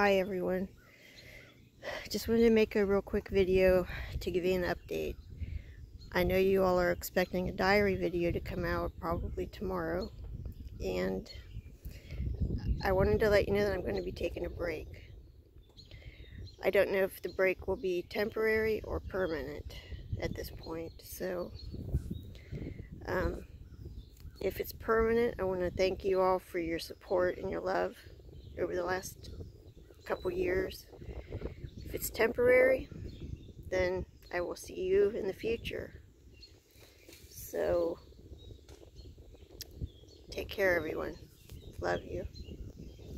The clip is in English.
Hi everyone. Just wanted to make a real quick video to give you an update. I know you all are expecting a diary video to come out probably tomorrow and I wanted to let you know that I'm going to be taking a break. I don't know if the break will be temporary or permanent at this point so um, if it's permanent I want to thank you all for your support and your love over the last couple years. If it's temporary, then I will see you in the future. So, take care everyone. Love you.